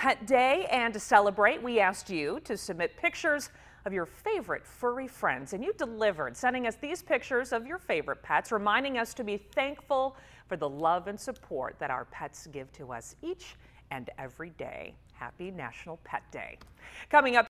Pet Day, and to celebrate, we asked you to submit pictures of your favorite furry friends, and you delivered, sending us these pictures of your favorite pets, reminding us to be thankful for the love and support that our pets give to us each and every day. Happy National Pet Day. Coming up